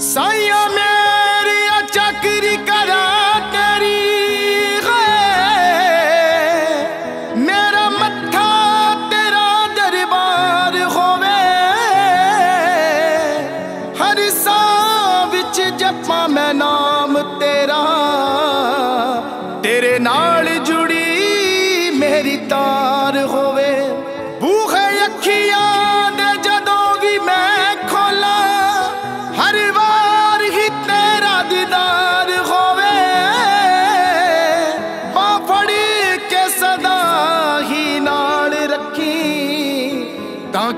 Sayame.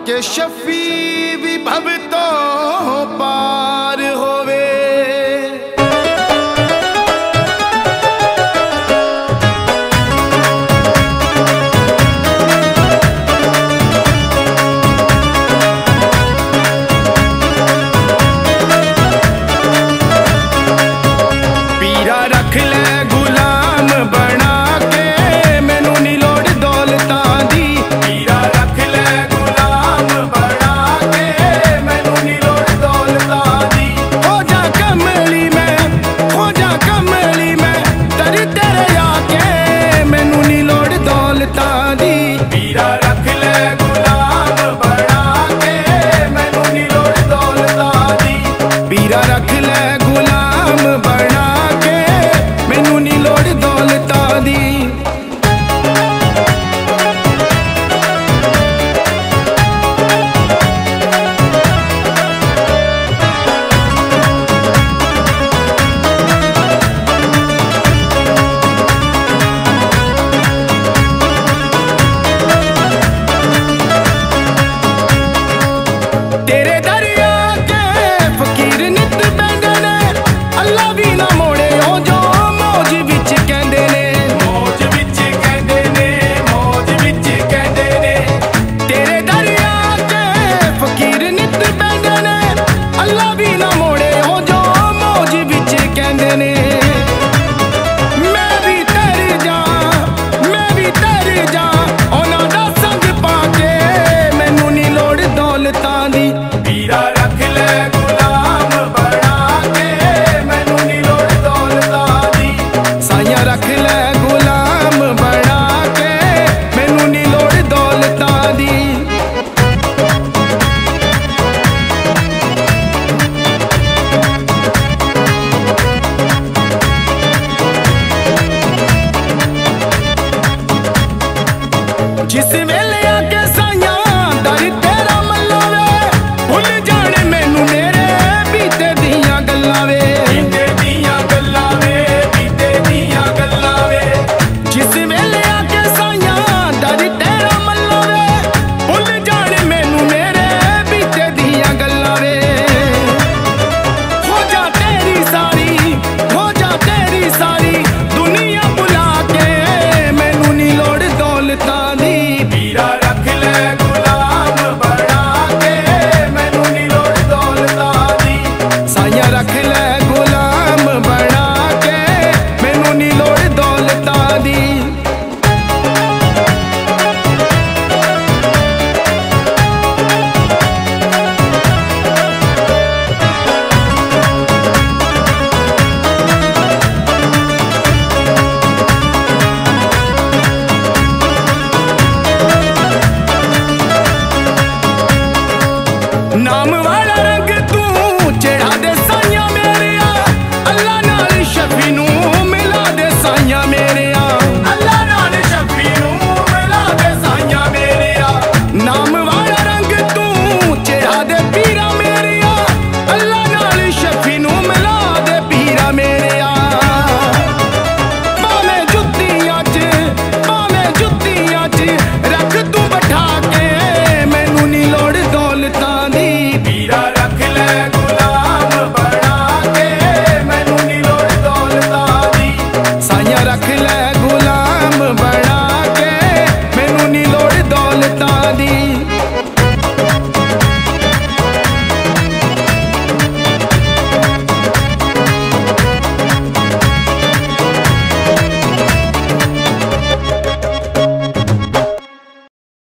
के शफी भी वाली पीरा